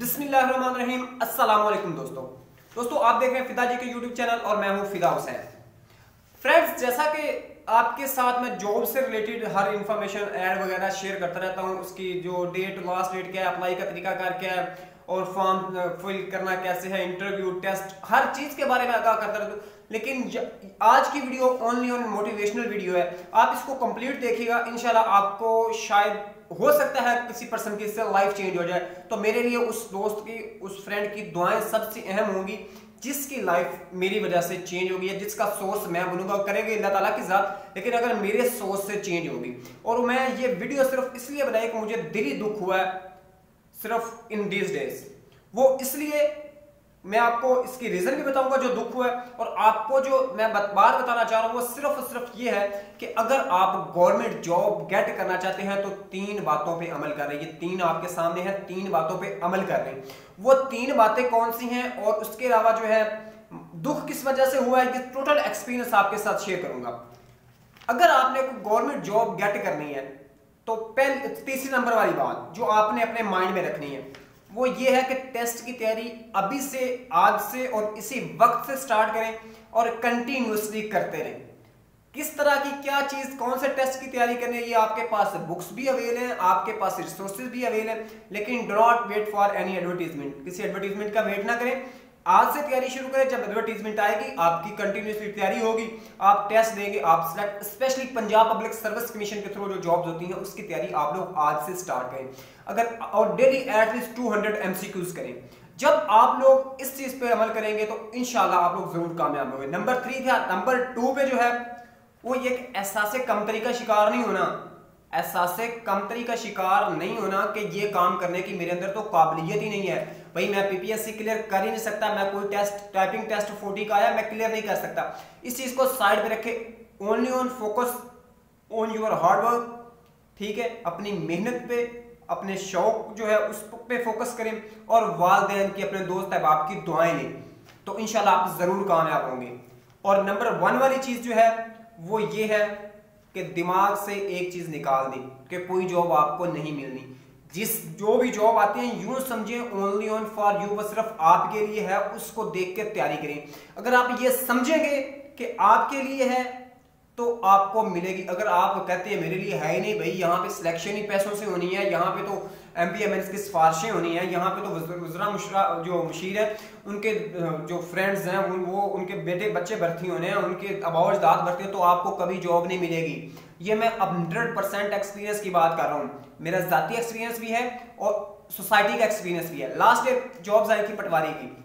बिस्मिल्लाहिर्रहमानिर्रहीम। अस्सलाम दोस्तों। दोस्तों, आप देख रहे हैं फिदा जी के यूट्यूब चैनल और मैं हूँ फिदा हुसैन। फ्रेंड्स जैसा कि आपके साथ मैं जॉब से रिलेटेड हर इंफॉर्मेशन एड वगैरह शेयर करता रहता हूँ, उसकी जो डेट लास्ट डेट क्या है अप्लाई का तरीका कार क्या है और फॉर्म फिल करना कैसे है इंटरव्यू टेस्ट हर चीज़ के बारे में आगाह करता रहता हूँ। लेकिन आज की video only on motivational video है। आप इसको कंप्लीट देखिएगा इनशाला आपको शायद हो सकता है किसी पर्सन की इससे लाइफ चेंज हो जाए। तो मेरे लिए उस दोस्त की, उस फ्रेंड की दुआएँ सबसे अहम होंगी, जिसकी लाइफ मेरी वजह से चेंज होगी जिसका सोर्स मैं बनूँगा। करेंगे अल्लाह ताला की जात, लेकिन अगर मेरे सोर्स से चेंज होगी। और मैं ये वीडियो सिर्फ़ इसलिए बनाई कि मुझे दिली दुख हुआ है सिर्फ़ इन दीज डेज़ वो इसलिए मैं आपको इसकी रीजन भी बताऊँगा जो दुख हुआ है, और आपको जो मैं बात बताना चाह रहा हूँ, वो सिर्फ़ सिर्फ़ ये है कि अगर आप गवर्नमेंट जॉब गेट करना चाहते हैं तो तीन बातों पे अमल कर रहे हैं। ये तीन आपके सामने है, तीन बातों पे अमल कर रहे हैं। वो तीन बातें कौन सी हैं, और उसके अलावा जो है, दुख किस वजह से हुआ है, ये टोटल एक्सपीरियंस आपके साथ शेयर करूँगा। अगर आपने गवर्नमेंट जॉब गेट करनी है तो पहले, तीसरी नंबर वाली बात जो आपने अपने माइंड में रखनी है, वो ये है कि टेस्ट की तैयारी अभी से, आज से और इसी वक्त से स्टार्ट करें और कंटिन्यूसली करते रहें। किस तरह की क्या चीज़, कौन से टेस्ट की तैयारी करनी है, ये आपके पास बुक्स भी अवेल हैं, आपके पास रिसोर्सेज भी अवेल हैं, लेकिन do not wait for any advertisement किसी एडवर्टीजमेंट का वेट ना करें आज से तैयारी शुरू करें। जब एडवर्टीजमेंट आएगी, आपकी कंटिन्यूसली तैयारी होगी। आप टेस्ट देंगे, आप select specially Punjab public service commission के थ्रू जो जॉब्स होती हैं, उसकी तैयारी आप लोग आज से स्टार्ट करें। अगर, और डेली एटलीस्ट 200 एमसीक्यूज करें। जब आप लोग इस चीज़ पे अमल करेंगे तो इनशाला आप लोग ज़रूर कामयाब होंगे। नंबर थ्री था नंबर टू पे जो है, वो एक एहसास कमतरी का शिकार नहीं होना। एहसास कमतरी का शिकार नहीं होना कि ये काम करने की मेरे अंदर तो काबिलियत ही नहीं है। भाई, मैं पीपीएससी क्लियर कर ही नहीं सकता, मैं कोई टेस्ट टाइपिंग टेस्ट फोर्टी का आया मैं क्लियर नहीं कर सकता। इस चीज़ को साइड पे रखे only on focus on your hard work ठीक है? अपनी मेहनत पे, अपने शौक जो है उस पे फोकस करें और वालदेन की अपने दोस्त अहबाब की दुआएँ लें। तो इनशाला आप ज़रूर कामयाब होंगे। और नंबर वन वाली चीज़ जो है, वो ये है कि दिमाग से एक चीज़ निकाल दी कि कोई जॉब आपको नहीं मिलनी। जिस, जो भी जॉब आती है, यूँ समझे ओनली ऑन फॉर यू वो सिर्फ़ आपके लिए है, उसको देख के तैयारी करें। अगर आप ये समझेंगे कि आपके लिए है तो आपको मिलेगी। अगर आप कहते हैं, मेरे लिए है ही नहीं भाई, यहाँ पे सिलेक्शन ही पैसों से होनी है, यहाँ पे तो एम पी एम एन की सिफारशें होनी है, यहाँ पे तो वजरा मुशरा, जो मुशीर है, उनके, जो फ्रेंड्स हैं, उन, वो, उनके बेटे, बच्चे भर्ती होने हैं उनके अबाव अजदाद भर्ती हैं तो आपको कभी जॉब नहीं मिलेगी। ये मैं हंड्रेड परसेंट एक्सपीरियंस की बात कर रहा हूँ। मेरा जाती एक्सपीरियंस भी है और सोसाइटी का एक्सपीरियंस भी है। लास्ट एक जॉब्स आई थी पटवारी की।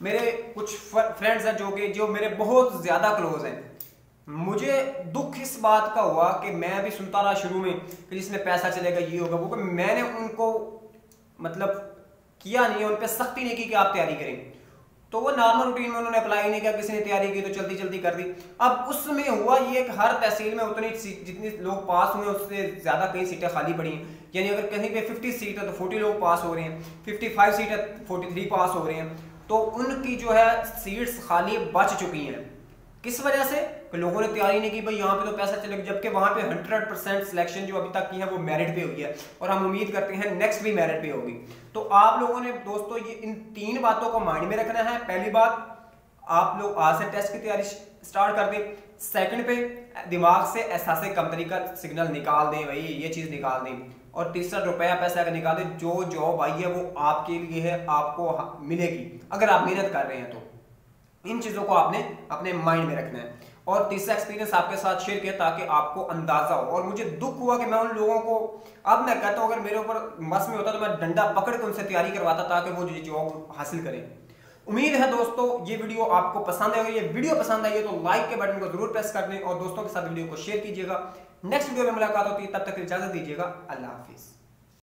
मेरे कुछ फ्रेंड्स हैं जो कि, जो मेरे बहुत ज़्यादा क्लोज हैं। मुझे दुख इस बात का हुआ कि मैं भी सुनता रहा शुरू में कि जिसमें पैसा चलेगा, ये होगा, वो मैंने उनको मतलब किया नहीं है, उन पर सख्ती नहीं की कि आप तैयारी करें। तो वो नॉर्मल रूटीन में उन्होंने अप्लाई नहीं किया, किसी ने तैयारी की तो जल्दी जल्दी कर दी। अब उसमें हुआ ये कि हर तहसील में उतनी जितनी लोग पास हुए उससे ज़्यादा कई सीटें खाली पड़ी हैं। यानी अगर कहीं पे 50 सीट है तो 40 लोग पास हो रहे हैं। 55 सीट है 43 पास हो रहे हैं। तो उनकी जो है सीट्स खाली बच चुकी हैं। किस वजह से? कि लोगों ने तैयारी नहीं की, भाई यहाँ पे तो पैसा चलेगा जबकि वहाँ पे 100 परसेंट सिलेक्शन जो अभी तक की है, वो मेरिट पे हुई है। और हम उम्मीद करते हैं नेक्स्ट भी मेरिट पे होगी। तो आप लोगों ने दोस्तों ये इन तीन बातों को माइंड में रखना है। पहली बात, आप लोग आज से टेस्ट की तैयारी स्टार्ट कर दें। सेकंड पे, दिमाग से एहसास कंपनी का सिग्नल निकाल दें, भाई, ये चीज़ निकाल दें। और तीसरा, रुपया पैसा अगर निकाल दें, जो जॉब आई है, वो आपके लिए है, आपको मिलेगी। अगर आप मेहनत कर रहे हैं तो। इन चीज़ों को आपने अपने माइंड में रखना है। और तीसरा एक्सपीरियंस आपके साथ शेयर किया ताकि आपको अंदाज़ा हो। और मुझे दुख हुआ कि मैं उन लोगों को अब मैं कहता हूँ, अगर मेरे ऊपर मस में होता तो मैं डंडा पकड़ के उनसे तैयारी करवाता ताकि वो जॉब हासिल करें। उम्मीद है दोस्तों, ये वीडियो आपको पसंद आएगा ये वीडियो पसंद आई है तो लाइक के बटन को ज़रूर प्रेस कर दें और दोस्तों के साथ वीडियो को शेयर कीजिएगा। नेक्स्ट वीडियो में मुलाकात होती है, तब तक इजाज़त दीजिएगा। अल्लाह हाफिज़।